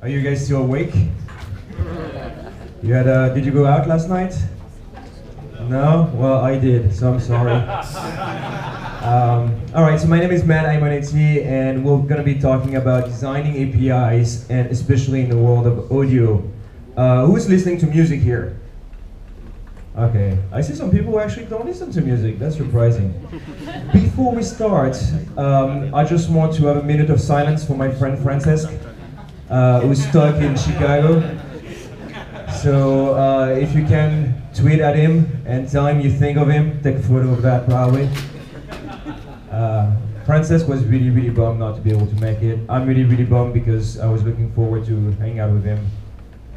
Are you guys still awake? You had uh, did you go out last night? No? Well, I did, so I'm sorry. Um, all right, so my name is Matt Aimonetti, and we're going to be talking about designing APIs, and especially in the world of audio. Uh, who's listening to music here? Okay, I see some people who actually don't listen to music. That's surprising. Before we start, um, I just want to have a minute of silence for my friend Francesc, uh, who's stuck in Chicago. So uh, if you can tweet at him and tell him you think of him, take a photo of that probably. Uh, Francesc was really, really bummed not to be able to make it. I'm really, really bummed because I was looking forward to hanging out with him.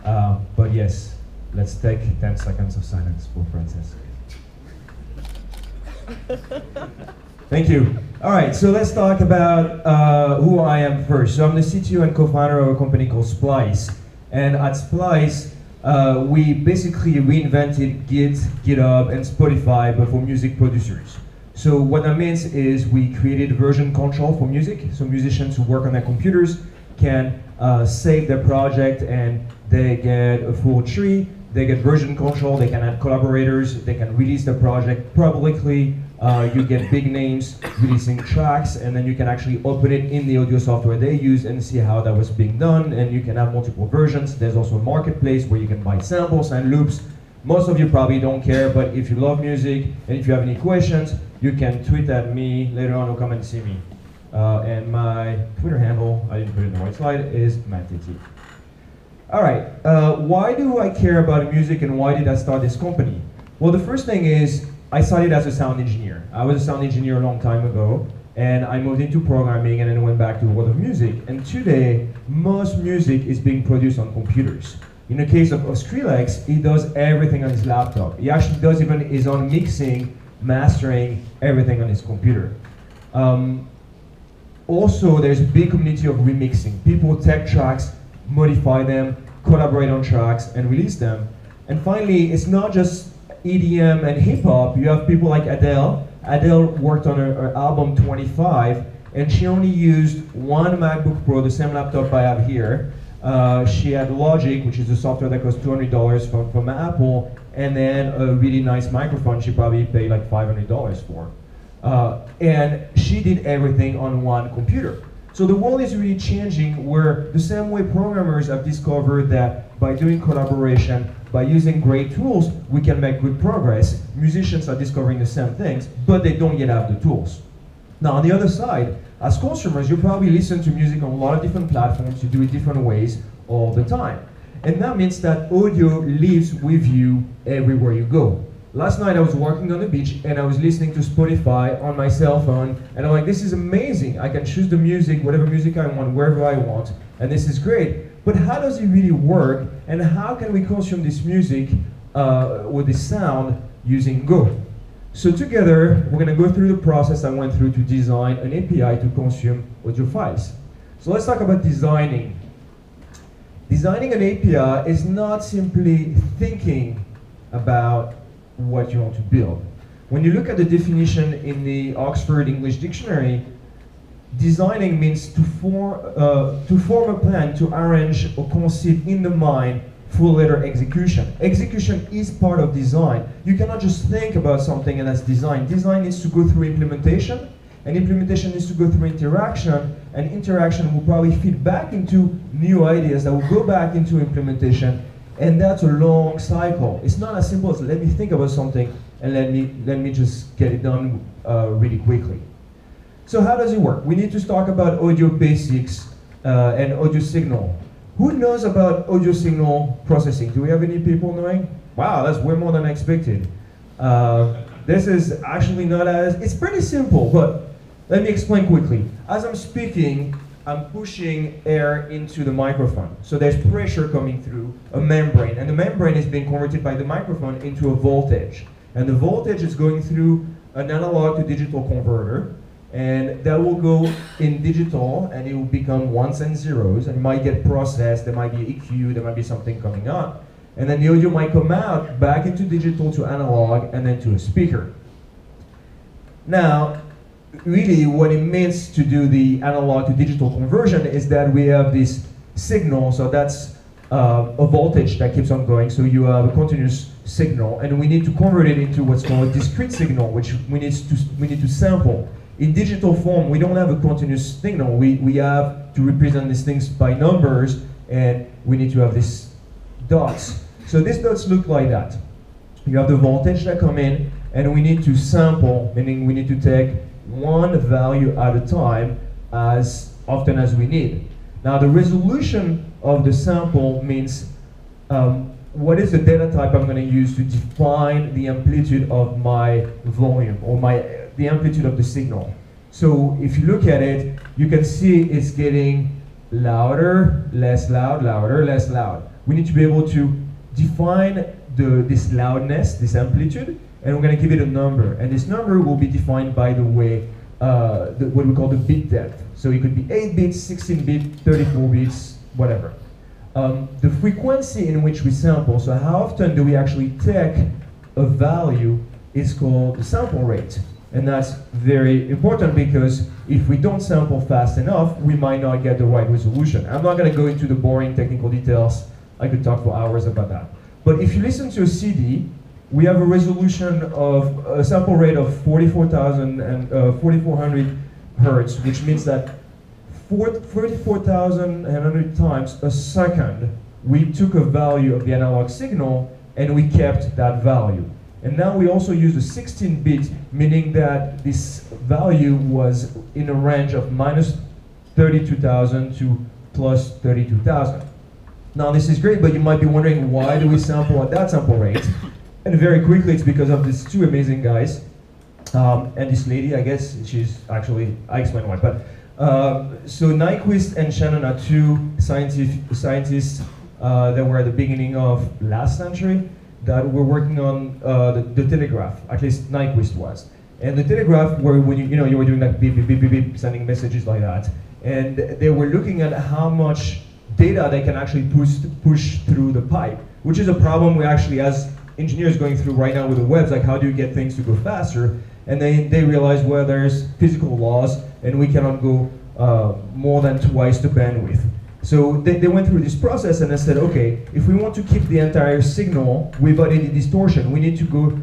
Uh, but yes, let's take 10 seconds of silence for Francesc. Thank you. All right, so let's talk about uh, who I am first. So I'm the CTO and co-founder of a company called Splice. And at Splice, uh, we basically reinvented Git, GitHub, and Spotify, but for music producers. So what that means is we created version control for music, so musicians who work on their computers can uh, save their project and they get a full tree, they get version control, they can add collaborators, they can release the project publicly, uh, you get big names releasing tracks, and then you can actually open it in the audio software they use and see how that was being done, and you can have multiple versions. There's also a marketplace where you can buy samples and loops. Most of you probably don't care, but if you love music, and if you have any questions, you can tweet at me later on or come and see me. Uh, and my Twitter handle, I didn't put it in the right slide, is MattTT. All right, uh, why do I care about music and why did I start this company? Well, the first thing is I started as a sound engineer. I was a sound engineer a long time ago, and I moved into programming and then went back to the world of music. And today, most music is being produced on computers. In the case of, of Skrillex, he does everything on his laptop. He actually does even his own mixing, mastering, everything on his computer. Um, also, there's a big community of remixing. People take tracks, modify them, collaborate on tracks, and release them. And finally, it's not just EDM and hip hop, you have people like Adele. Adele worked on her, her, album 25, and she only used one MacBook Pro, the same laptop I have here. Uh, she had Logic, which is a software that costs $200 from, from Apple, and then a really nice microphone she probably paid like $500 for. Uh, and she did everything on one computer. So the world is really changing where the same way programmers have discovered that by doing collaboration, by using great tools, we can make good progress. Musicians are discovering the same things, but they don't yet have the tools. Now, on the other side, as consumers, you probably listen to music on a lot of different platforms, you do it different ways all the time. And that means that audio lives with you everywhere you go. Last night I was walking on the beach and I was listening to Spotify on my cell phone and I'm like, this is amazing. I can choose the music, whatever music I want, wherever I want, and this is great. But how does it really work, and how can we consume this music uh, with this sound using Go? So together, we're going to go through the process I went through to design an API to consume audio files. So let's talk about designing. Designing an API is not simply thinking about what you want to build. When you look at the definition in the Oxford English Dictionary, designing means to, for, uh, to form a plan to arrange or conceive in the mind for letter execution. Execution is part of design. You cannot just think about something and that's design. Design needs to go through implementation, and implementation needs to go through interaction, and interaction will probably feed back into new ideas that will go back into implementation, and that's a long cycle. It's not as simple as let me think about something and let me, let me just get it done uh, really quickly. So how does it work? We need to talk about audio basics uh, and audio signal. Who knows about audio signal processing? Do we have any people knowing? Wow, that's way more than I expected. Uh, this is actually not as, it's pretty simple, but let me explain quickly. As I'm speaking, I'm pushing air into the microphone. So there's pressure coming through a membrane, and the membrane is being converted by the microphone into a voltage. And the voltage is going through an analog to digital converter, and that will go in digital and it will become ones and zeros and it might get processed, there might be EQ, there might be something coming up. And then the audio might come out back into digital to analog and then to a speaker. Now, really what it means to do the analog to digital conversion is that we have this signal, so that's uh, a voltage that keeps on going. So you have a continuous signal, and we need to convert it into what's called a discrete signal, which we need to we need to sample. In digital form, we don't have a continuous signal. We we have to represent these things by numbers, and we need to have these dots. So these dots look like that. You have the voltage that come in, and we need to sample, meaning we need to take one value at a time as often as we need. Now the resolution of the sample means um, what is the data type I'm going to use to define the amplitude of my volume or my the amplitude of the signal. So if you look at it, you can see it's getting louder, less loud, louder, less loud. We need to be able to define the, this loudness, this amplitude, and we're going to give it a number. And this number will be defined by the way, uh, the, what we call the bit depth. So it could be 8 bits, 16 bits, 34 bits, whatever. Um, the frequency in which we sample, so how often do we actually take a value is called the sample rate. And that's very important because if we don't sample fast enough, we might not get the right resolution. I'm not going to go into the boring technical details. I could talk for hours about that. But if you listen to a CD, we have a resolution of a sample rate of 44,000 and uh, 4,400 hertz, which means that 44,100 times a second, we took a value of the analog signal and we kept that value. And now we also use a 16-bit, meaning that this value was in a range of minus 32,000 to plus 32,000. Now this is great, but you might be wondering why do we sample at that sample rate? And very quickly, it's because of these two amazing guys. Um, and this lady, I guess she's actually, I explain why, but uh, so Nyquist and Shannon are two scientists uh, that were at the beginning of last century that were working on uh, the, the, telegraph, at least Nyquist was. And the telegraph, where when you, you know, you were doing like beep, beep, beep, beep, beep, sending messages like that. And they were looking at how much data they can actually push, push through the pipe, which is a problem we actually, as engineers going through right now with the webs, like how do you get things to go faster? And then they realize, well, there's physical laws and we cannot go uh, more than twice the bandwidth. So they, they went through this process and they said, okay, if we want to keep the entire signal without any distortion, we need to go,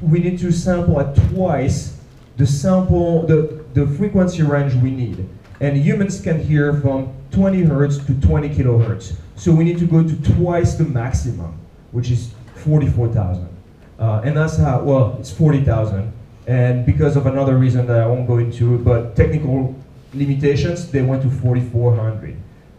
we need to sample at twice the sample, the, the frequency range we need. And humans can hear from 20 hertz to 20 kilohertz. So we need to go to twice the maximum, which is 44,000. Uh, and that's how, well, it's 40,000. And because of another reason that I won't go into, but technical limitations, they went to 4,400.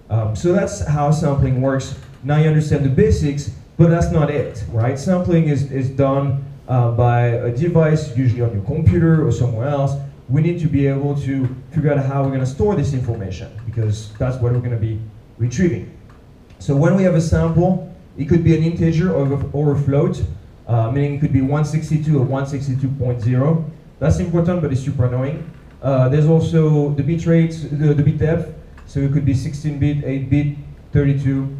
Um, so that's how sampling works. Now you understand the basics, but that's not it, right? Sampling is, is done uh, by a device, usually on your computer or somewhere else. We need to be able to figure out how we're going to store this information because that's what we're going to be retrieving. So when we have a sample, it could be an integer or a, or a float, uh, meaning it could be 162 or 162.0. That's important, but it's super annoying. Uh, there's also the bit rate, the, the bit depth, so it could be 16-bit, 8-bit, 32.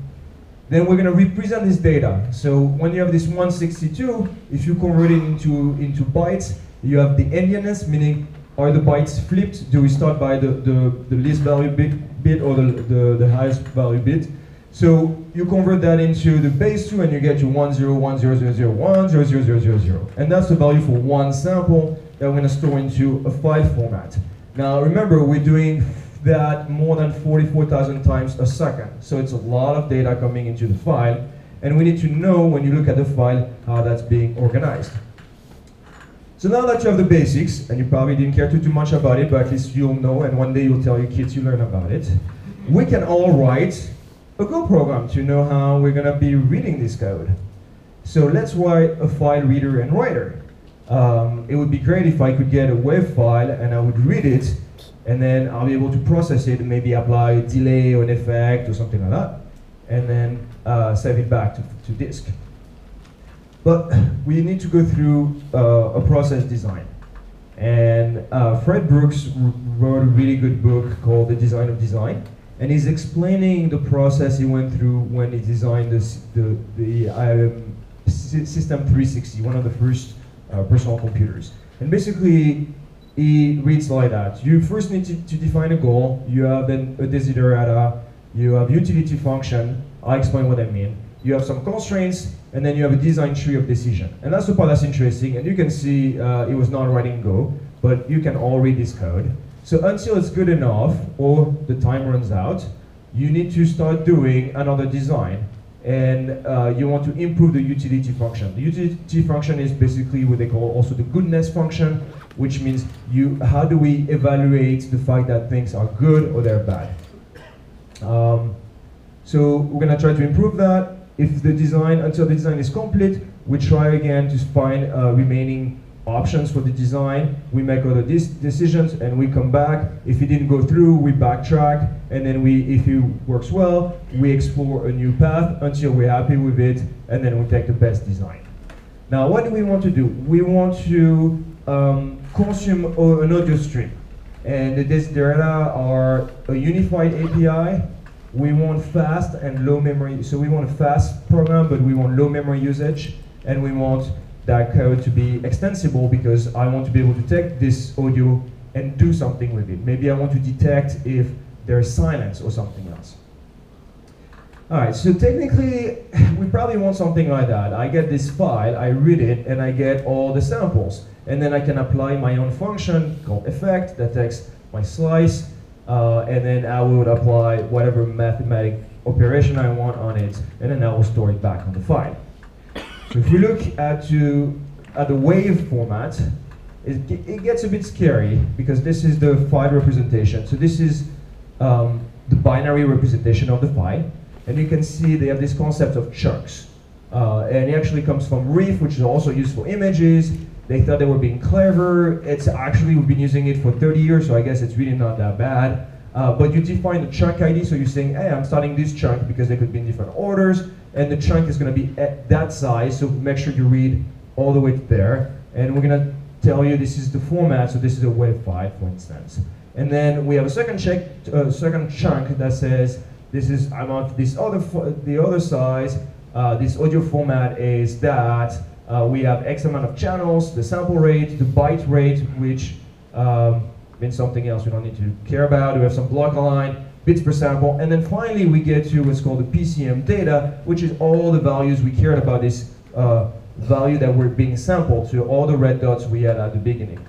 Then we're going to represent this data. So when you have this 162, if you convert it into, into bytes, you have the endianness, meaning are the bytes flipped? Do we start by the, the, the least value bit, bit or the, the, the highest value bit? So you convert that into the base 2 and you get to 101000100000. And that's the value for one sample that we're going to store into a file format. Now remember, we're doing that more than 44,000 times a second. So it's a lot of data coming into the file. And we need to know when you look at the file how that's being organized. So now that you have the basics, and you probably didn't care too, too much about it, but at least you'll know, and one day you'll tell your kids you learn about it, we can all write a Go program to know how we're going to be reading this code. So let's write a file reader and writer. Um, it would be great if I could get a WAV file and I would read it, and then I'll be able to process it and maybe apply a delay or an effect or something like that, and then uh, save it back to, to disk. But we need to go through uh, a process design. And uh, Fred Brooks wrote a really good book called The Design of Design and he's explaining the process he went through when he designed this, the, the um, System 360, one of the first uh, personal computers. And basically, he reads like that. You first need to, to define a goal. You have then a desiderata, you have utility function, I'll explain what I mean. You have some constraints, and then you have a design tree of decision. And that's the part that's interesting, and you can see uh, it was not writing Go, but you can all read this code. So until it's good enough, or the time runs out, you need to start doing another design and uh, you want to improve the utility function. The utility function is basically what they call also the goodness function, which means you how do we evaluate the fact that things are good or they're bad. Um, so we're gonna try to improve that. If the design, until the design is complete, we try again to find uh, remaining options for the design, we make other decisions, and we come back. If it didn't go through, we backtrack, and then we, if it works well, we explore a new path until we're happy with it, and then we take the best design. Now, what do we want to do? We want to um, consume an audio stream, and the data are a unified API. We want fast and low memory, so we want a fast program, but we want low memory usage, and we want that code to be extensible because I want to be able to take this audio and do something with it. Maybe I want to detect if there's silence or something else. All right, so technically, we probably want something like that. I get this file, I read it, and I get all the samples. And then I can apply my own function called effect that takes my slice, uh, and then I would apply whatever mathematic operation I want on it, and then I will store it back on the file. If we look at, to, at the wave format, it, it gets a bit scary because this is the file representation. So this is um, the binary representation of the file. And you can see they have this concept of chunks. Uh, and it actually comes from Riff, which is also used for images. They thought they were being clever. It's actually, we've been using it for 30 years, so I guess it's really not that bad. Uh, but you define the chunk ID, so you're saying, hey, I'm starting this chunk because they could be in different orders and the chunk is going to be at that size, so make sure you read all the way to there. And we're going to tell you this is the format, so this is a WAV file, for instance. And then we have a second, check, uh, second chunk that says this is I want this other the other size. Uh, this audio format is that uh, we have X amount of channels, the sample rate, the byte rate, which um, means something else we don't need to care about. We have some block align, bits per sample. And then finally, we get to what's called the PCM data, which is all the values we cared about this uh, value that were being sampled to all the red dots we had at the beginning.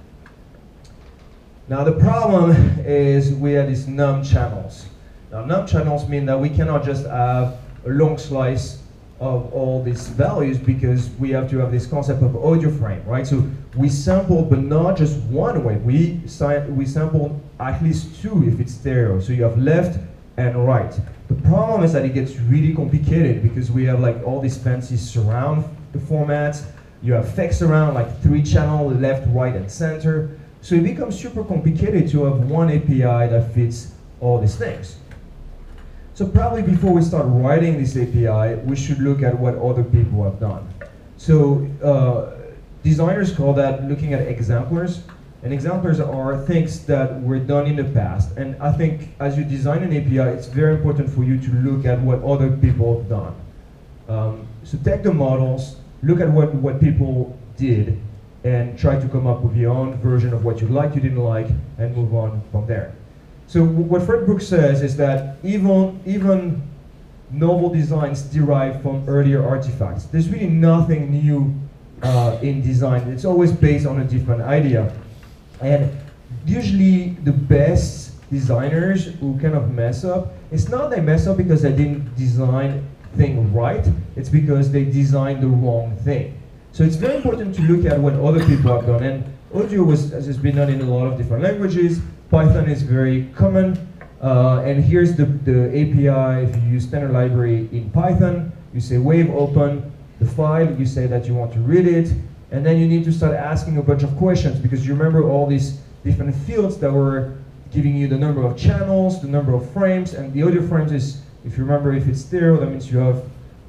Now the problem is we have these num channels. Now num channels mean that we cannot just have a long slice of all these values because we have to have this concept of audio frame, right? So we sample, but not just one way. We, we sample at least two if it's stereo. So you have left and right. The problem is that it gets really complicated because we have like all these fancy surround formats. You have effects around like three channel, left, right, and center. So it becomes super complicated to have one API that fits all these things. So probably before we start writing this API, we should look at what other people have done. So uh, designers call that looking at exemplars. And exemplars are things that were done in the past. And I think as you design an API, it's very important for you to look at what other people have done. Um, so take the models, look at what, what people did, and try to come up with your own version of what you liked, you didn't like, and move on from there. So what Fred Brooks says is that even, even novel designs derive from earlier artifacts. There's really nothing new uh, in design. It's always based on a different idea. And usually the best designers who kind of mess up, it's not they mess up because they didn't design thing right, it's because they designed the wrong thing. So it's very important to look at what other people have done. And audio was, has been done in a lot of different languages. Python is very common. Uh, and here's the, the API. If you use standard library in Python, you say wave open the file, you say that you want to read it, and then you need to start asking a bunch of questions because you remember all these different fields that were giving you the number of channels, the number of frames, and the audio frames is, if you remember, if it's stereo, that means you have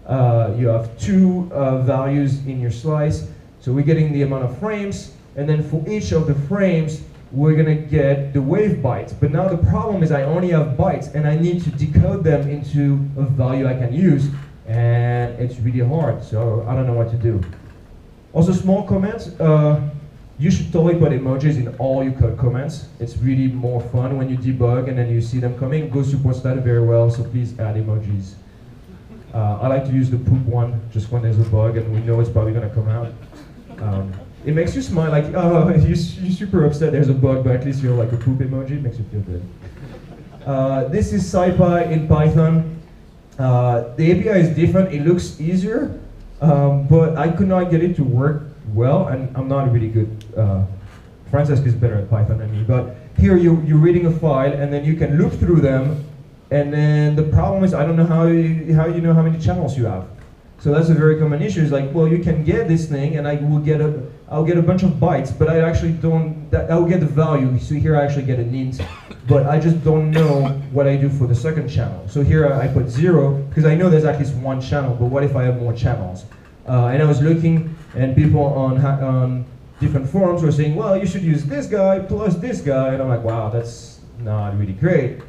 uh, you have two uh, values in your slice. So we're getting the amount of frames, and then for each of the frames, we're gonna get the wave bytes. But now the problem is I only have bytes and I need to decode them into a value I can use and it's really hard, so I don't know what to do. Also small comments, uh, you should totally put emojis in all your code comments. It's really more fun when you debug and then you see them coming. Go supports that very well, so please add emojis. Uh, I like to use the poop one just when there's a bug and we know it's probably going to come out. Um, it makes you smile like, oh, you're, you're, super upset there's a bug, but at least you're like a poop emoji. It makes you feel good. Uh, this is SciPy in Python. Uh, the API is different. It looks easier, um, but I could not get it to work well, and I'm not really good, uh, Francesc is better at Python than me, but here you, you're reading a file and then you can loop through them, and then the problem is I don't know how you, how you know how many channels you have. So that's a very common issue. It's like, well, you can get this thing, and I will get a, I'll get a bunch of bytes, but I actually don't. I'll get the value. So here I actually get an int, but I just don't know what I do for the second channel. So here I put zero because I know there's at least one channel. But what if I have more channels? Uh, and I was looking, and people on on different forums were saying, well, you should use this guy plus this guy, and I'm like, wow, that's not really great.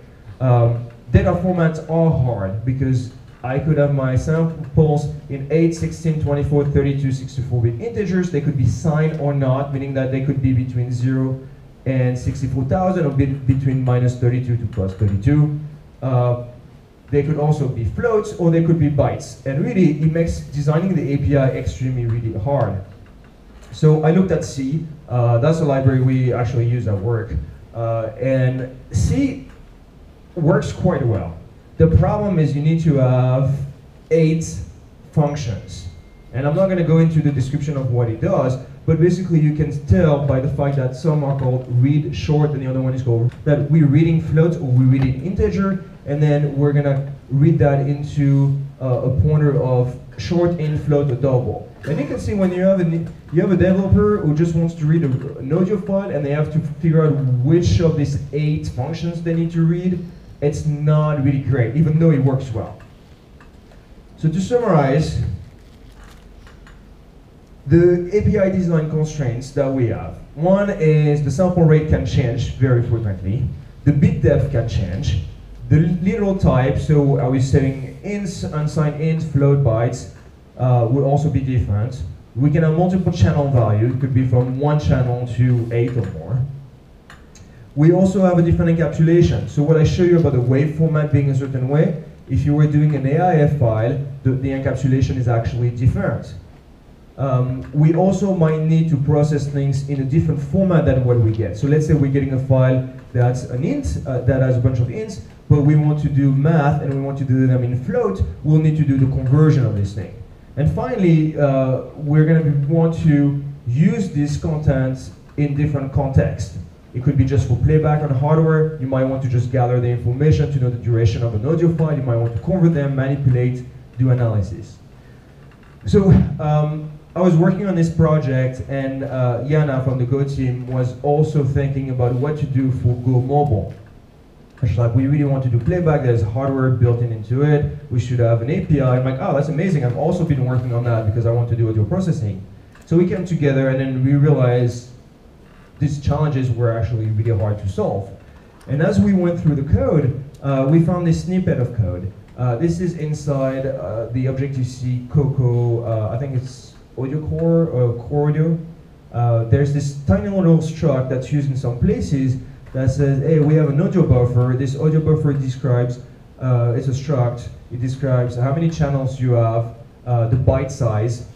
Um, data formats are hard because I could have my samples in 8, 16, 24, 32, 64-bit integers. They could be signed or not, meaning that they could be between 0 and 64,000 or be between minus 32 to plus 32. Uh, they could also be floats or they could be bytes. And really, it makes designing the API extremely, really hard. So I looked at C. Uh, that's a library we actually use at work. Uh, and C works quite well. The problem is you need to have eight functions. And I'm not going to go into the description of what it does, but basically you can tell by the fact that some are called read short and the other one is called that we're reading float or we're reading integer and then we're gonna read that into uh, a pointer of short in float or double. And you can see when you have a you have a developer who just wants to read a, audio file and they have to figure out which of these eight functions they need to read, it's not really great, even though it works well. So to summarize, the API design constraints that we have. One is the sample rate can change very frequently. The bit depth can change. The literal type, so are we setting ints, unsigned ints, float bytes, uh, will also be different. We can have multiple channel value. It could be from one channel to eight or more. We also have a different encapsulation. So what I show you about the wave format being a certain way, if you were doing an AIF file, the, the encapsulation is actually different. Um, we also might need to process things in a different format than what we get. So let's say we're getting a file that's an int, uh, that has a bunch of ints, but we want to do math and we want to do them in float, we'll need to do the conversion of this thing. And finally, uh, we're going to want to use this content in different contexts. It could be just for playback on hardware. You might want to just gather the information to know the duration of an audio file. You might want to convert them, manipulate, do analysis. So um, I was working on this project, and uh, Jaana from the Go team was also thinking about what to do for Go Mobile. She's like, we really want to do playback. There's hardware built in into it. We should have an API. I'm like, oh, that's amazing. I've also been working on that because I want to do audio processing. So we came together, and then we realized these challenges were actually really hard to solve. And as we went through the code, uh, we found this snippet of code. Uh, this is inside uh, the Objective-C Cocoa, uh, I think it's audio core or core audio. Uh, there's this tiny little struct that's used in some places that says, hey, we have an audio buffer. This audio buffer describes, uh, it's a struct. It describes how many channels you have, the byte size,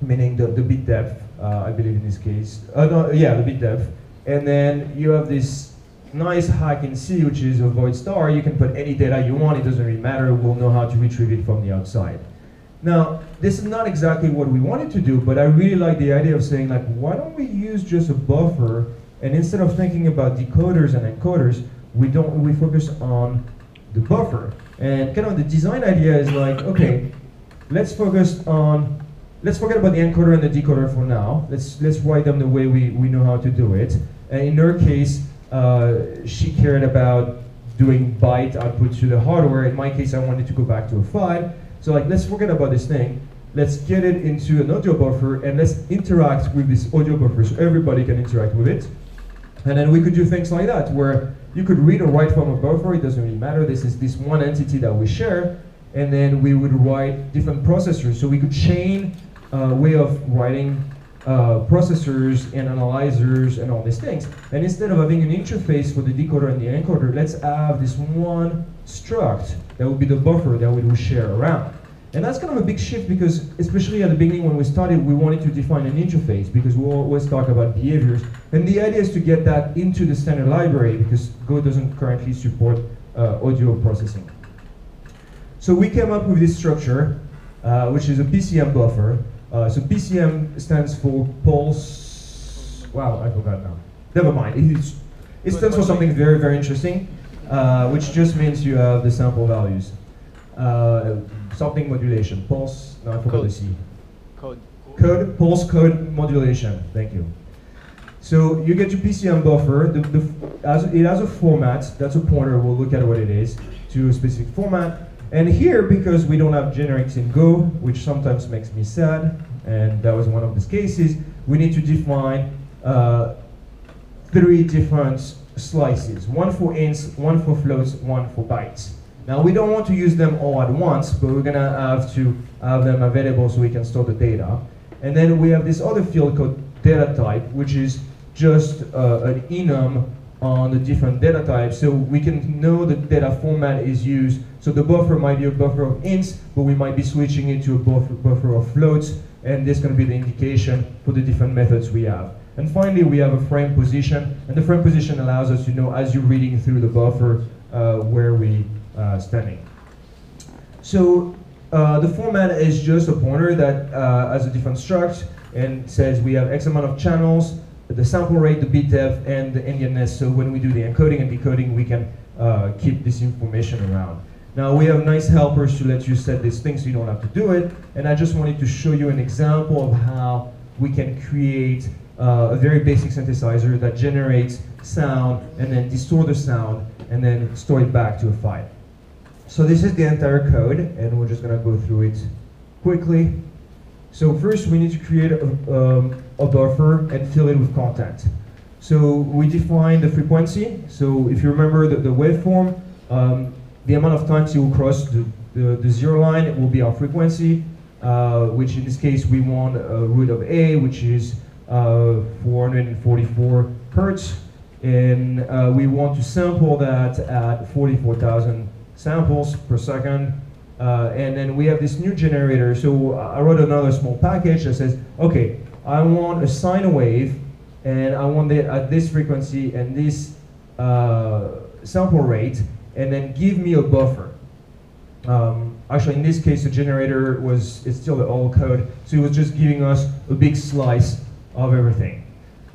meaning the, the bit depth, uh, I believe in this case. Uh, no, yeah, the bit depth. And then you have this nice hack in C, which is a void star. You can put any data you want. It doesn't really matter. We'll know how to retrieve it from the outside. Now, this is not exactly what we wanted to do, but I really like the idea of saying, like, why don't we use just a buffer, and instead of thinking about decoders and encoders, we don't we focus on the buffer. And kind of the design idea is like, okay, let's focus on let's forget about the encoder and the decoder for now. Let's let's write them the way we, we know how to do it. And in her case, uh, she cared about doing byte output to the hardware. In my case, I wanted to go back to a file. So like, let's forget about this thing. Let's get it into an audio buffer and let's interact with this audio buffer so everybody can interact with it. And then we could do things like that, where you could read or write from a buffer, it doesn't really matter. This is this one entity that we share, and then we would write different processors. So we could chain uh, way of writing uh, processors and analyzers and all these things. And instead of having an interface for the decoder and the encoder, let's have this one struct that will be the buffer that we will share around. And that's kind of a big shift because, especially at the beginning when we started, we wanted to define an interface because we always talk about behaviors. And the idea is to get that into the standard library because Go doesn't currently support uh, audio processing. So we came up with this structure, uh, which is a PCM buffer. Uh, so PCM stands for pulse. Wow, I forgot now. Never mind. It's, it stands for something very, very interesting, uh, which just means you have the sample values. Uh, something modulation. Pulse. No, I forgot Code. the C. Code. Code, pulse code modulation. Thank you. So you get your PCM buffer. The, the, as, it has a format. That's a pointer. We'll look at what it is to a specific format. And here, because we don't have generics in Go, which sometimes makes me sad, and that was one of these cases, we need to define uh, three different slices. One for ints, one for floats, one for bytes. Now we don't want to use them all at once, but we're gonna have to have them available so we can store the data. And then we have this other field called data type, which is just uh, an enum on the different data types, so we can know the data format is used. So the buffer might be a buffer of ints, but we might be switching it to a buffer, buffer of floats, and this to be the indication for the different methods we have. And finally, we have a frame position, and the frame position allows us to know as you're reading through the buffer uh, where we uh, standing. So uh, the format is just a pointer that uh, has a different struct and says we have X amount of channels, the sample rate, the bit depth, and the endianness. So when we do the encoding and decoding, we can uh, keep this information around. Now we have nice helpers to let you set these things so you don't have to do it. And I just wanted to show you an example of how we can create uh, a very basic synthesizer that generates sound and then distort the sound and then store it back to a file. So this is the entire code, and we're just gonna go through it quickly. So first, we need to create a, um, a buffer and fill it with content. So we define the frequency. So if you remember the, the waveform, um, the amount of times you will cross the, the, the zero line will be our frequency, uh, which in this case we want a root of A, which is uh, 444 hertz. And uh, we want to sample that at 44,000 samples per second. Uh, and then we have this new generator. So I wrote another small package that says, okay, I want a sine wave, and I want it at this frequency and this uh, sample rate, and then give me a buffer. Um, actually, in this case, the generator was it's still the old code, so it was just giving us a big slice of everything.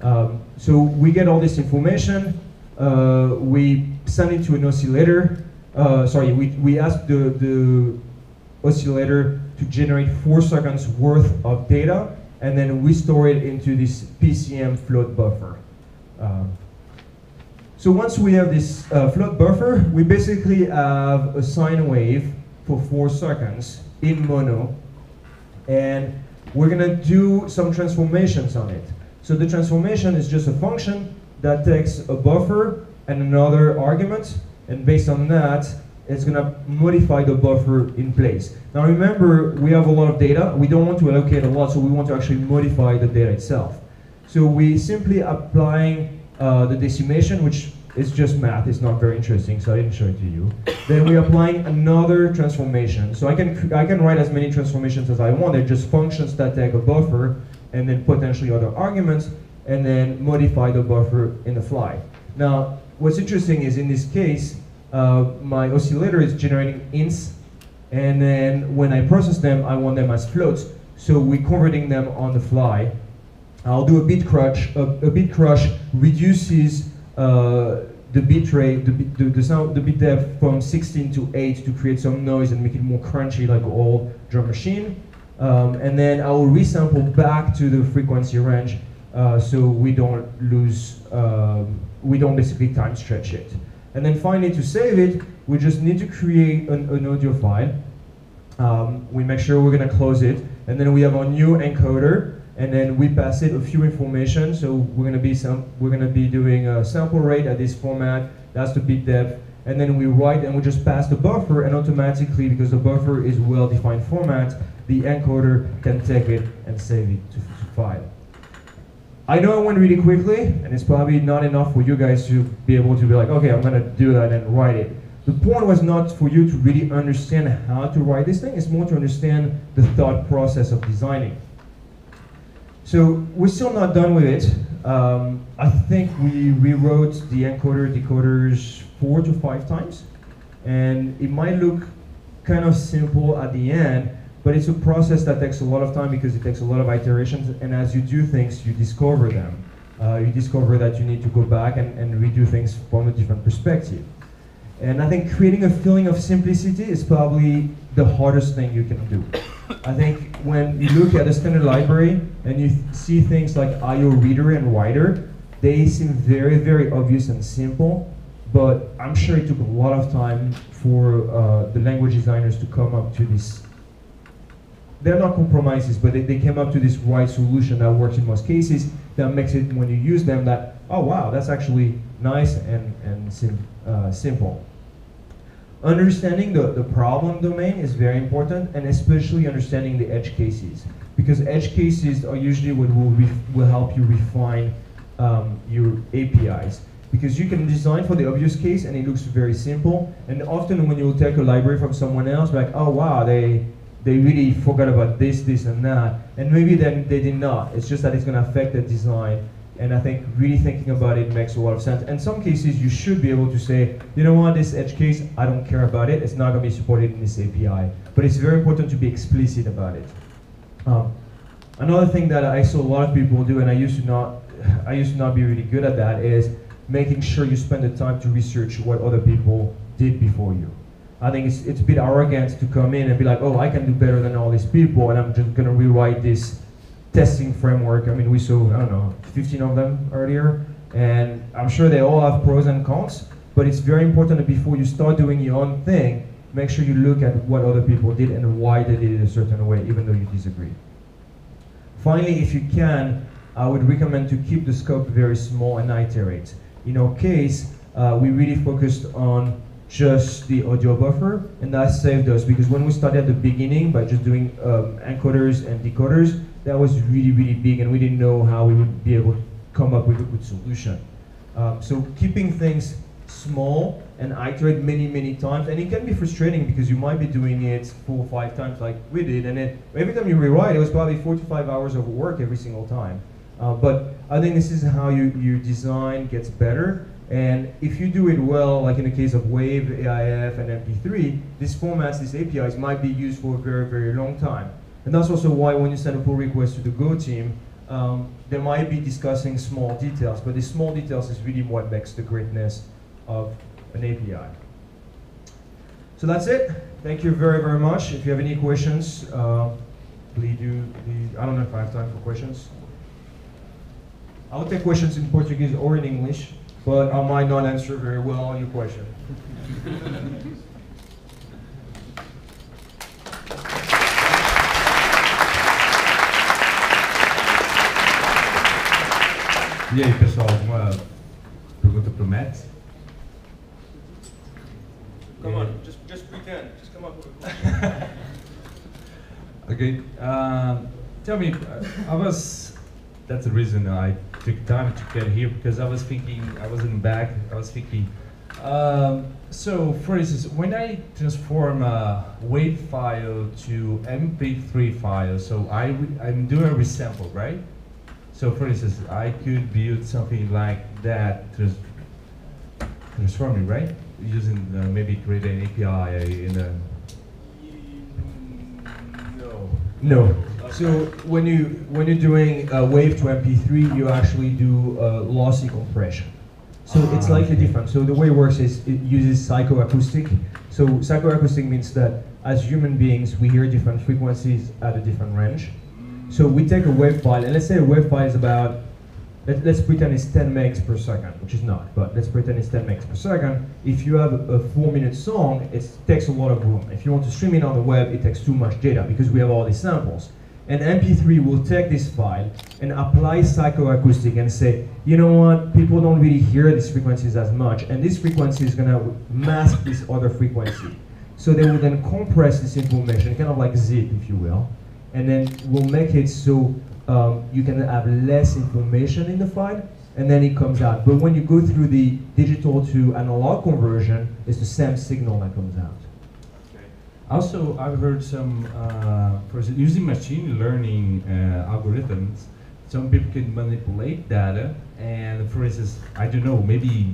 Um, so we get all this information. Uh, we send it to an oscillator. Uh, sorry, we, we ask the, the oscillator to generate four seconds worth of data, and then we store it into this PCM float buffer. Um, so once we have this uh, float buffer, we basically have a sine wave for four seconds in mono, and we're gonna do some transformations on it. So the transformation is just a function that takes a buffer and another argument, and based on that, it's gonna modify the buffer in place. Now remember, we have a lot of data. We don't want to allocate a lot, so we want to actually modify the data itself. So we simply applying uh, the decimation, which is just math. It's not very interesting, so I didn't show it to you. Then we're applying another transformation. So I can I can write as many transformations as I want. They're just functions that take a buffer and then potentially other arguments, and then modify the buffer in the fly. Now, what's interesting is in this case, uh, my oscillator is generating ints, and then when I process them, I want them as floats. So we're converting them on the fly. I'll do a bit crush. A, a bit crush reduces uh, the bit rate, the, the, the sound, the bit depth from 16 to 8 to create some noise and make it more crunchy like an old drum machine. Um, and then I will resample back to the frequency range uh, so we don't lose, um, we don't basically time stretch it. And then finally, to save it, we just need to create an, an audio file. Um, we make sure we're gonna close it, and then we have our new encoder, and then we pass it a few information. So we're gonna be some, we're gonna be doing a sample rate at this format. That's the bit depth, and then we write and we just pass the buffer, and automatically, because the buffer is well-defined format, the encoder can take it and save it to, to file. I know it went really quickly, and it's probably not enough for you guys to be able to be like, okay, I'm gonna do that and write it. The point was not for you to really understand how to write this thing, it's more to understand the thought process of designing. So we're still not done with it. Um, I think we rewrote the encoder decoders four to five times, and it might look kind of simple at the end, but it's a process that takes a lot of time because it takes a lot of iterations, and as you do things, you discover them. Uh, you discover that you need to go back and, and redo things from a different perspective. And I think creating a feeling of simplicity is probably the hardest thing you can do. I think when you look at a standard library and you see things like IO Reader and Writer, they seem very, very obvious and simple, but I'm sure it took a lot of time for uh, the language designers to come up to this they're not compromises, but they, they came up to this right solution that works in most cases that makes it, when you use them, that, oh wow, that's actually nice and, and sim, uh, simple. Understanding the, the problem domain is very important, and especially understanding the edge cases. Because edge cases are usually what will, will help you refine um, your APIs. Because you can design for the obvious case and it looks very simple, and often when you take a library from someone else, like, oh wow, they, they really forgot about this, this, and that. And maybe then they did not. It's just that it's going to affect the design. And I think really thinking about it makes a lot of sense. In some cases, you should be able to say, you know what, this edge case, I don't care about it. It's not going to be supported in this API. But it's very important to be explicit about it. Um, another thing that I saw a lot of people do, and I used to not, I used to not be really good at that, is making sure you spend the time to research what other people did before you. I think it's, it's a bit arrogant to come in and be like, oh, I can do better than all these people, and I'm just going to rewrite this testing framework. I mean, we saw, I don't know, 15 of them earlier, and I'm sure they all have pros and cons, but it's very important that before you start doing your own thing, make sure you look at what other people did and why they did it a certain way, even though you disagree. Finally, if you can, I would recommend to keep the scope very small and iterate. In our case, uh, we really focused on just the audio buffer, and that saved us because when we started at the beginning by just doing um, encoders and decoders, that was really, really big, and we didn't know how we would be able to come up with a good solution. Um, so keeping things small and iterate many, many times, and it can be frustrating because you might be doing it four or five times like we did, and then every time you rewrite, it was probably four to five hours of work every single time. Uh, but I think this is how you, your design gets better, and if you do it well, like in the case of WAVE, AIF, and MP3, these formats, these APIs might be used for a very, very long time. And that's also why when you send a pull request to the Go team, um, they might be discussing small details, but the small details is really what makes the greatness of an API. So that's it. Thank you very, very much. If you have any questions, uh, please do. Please, I don't know if I have time for questions. I'll take questions in Portuguese or in English but I might not answer very well on your question. E aí, pessoal, alguma pergunta para o Matt? Come on, just, just pretend. Just come up. with a question. okay. Uh, tell me, I was. That's the reason I took time to get here because I was thinking, I was in back, I was thinking, um, so for instance, when I transform a WAV file to MP3 file, so I, I'm doing a resample, right? So for instance, I could build something like that, trans transforming, right? Using uh, maybe create an API in a... No. No. So when you when you're doing a wave to MP3, you actually do uh, lossy compression. So it's ah, slightly different. So the way it works is it uses psychoacoustic. So psychoacoustic means that as human beings, we hear different frequencies at a different range. So we take a wave file, and let's say a wave file is about, let, us pretend it's 10 megs per second, which is not, but let's pretend it's 10 megs per second. If you have a, a four minute song, it takes a lot of room. If you want to stream it on the web, it takes too much data because we have all these samples. And MP3 will take this file and apply psychoacoustic and say, you know what, people don't really hear these frequencies as much, and this frequency is gonna mask this other frequency. So they will then compress this information, kind of like zip, if you will, and then we'll make it so um, you can have less information in the file, and then it comes out. But when you go through the digital to analog conversion, it's the same signal that comes out. Also, I've heard some, uh, using machine learning uh, algorithms, some people can manipulate data. And for instance, I don't know, maybe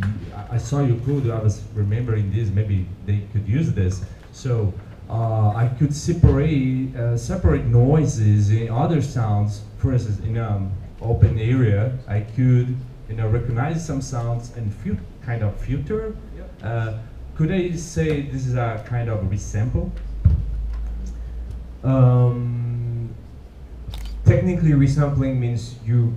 I, saw your code, I was remembering this, maybe they could use this. So uh, I could separate, uh, separate noises in other sounds. For instance, in an open area, I could you know, recognize some sounds and fil- kind of filter. Uh, could I say this is a kind of resample? Um, technically, resampling means you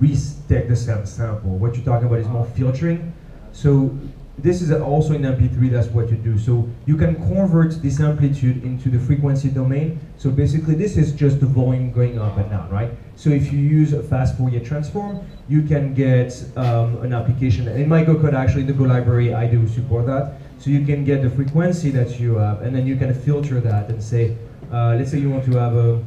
retake the sam- sample. What you're talking about is more filtering. So this is also in MP3. That's what you do. So you can convert this amplitude into the frequency domain. So basically, this is just the volume going up and down, right? So if you use a fast Fourier transform, you can get um, an application. In my Go code, actually, the Go library, I do support that. So you can get the frequency that you have, and then you can filter that and say, uh, let's say you want to have a,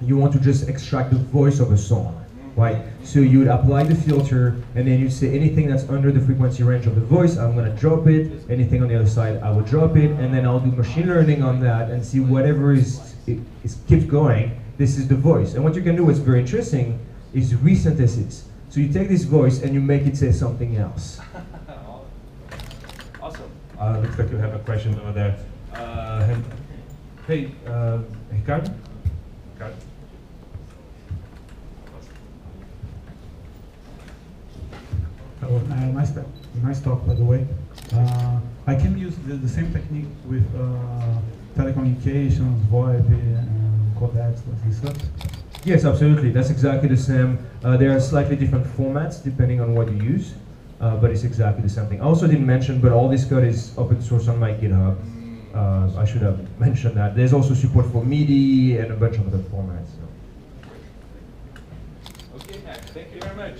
you want to just extract the voice of a song, right? So you would apply the filter, and then you say anything that's under the frequency range of the voice, I'm gonna drop it. Anything on the other side, I will drop it, and then I'll do machine learning on that and see whatever is it, is keeps going. This is the voice, and what you can do, what's very interesting, is resynthesis. So you take this voice and you make it say something else. Awesome. Uh, looks like you have a question over there. Uh, hey, uh, Ricardo? Ricardo? Hello, uh, nice, nice talk, by the way. Uh, I can use the, the same technique with uh, telecommunications, VoIP, and codecs, like this stuff. Yes, absolutely. That's exactly the same. Uh, there are slightly different formats depending on what you use, uh, but it's exactly the same thing. I also didn't mention, but all this code is open source on my GitHub. Uh, I should have mentioned that. There's also support for MIDI and a bunch of other formats. So. Okay, Matt, thank you very much.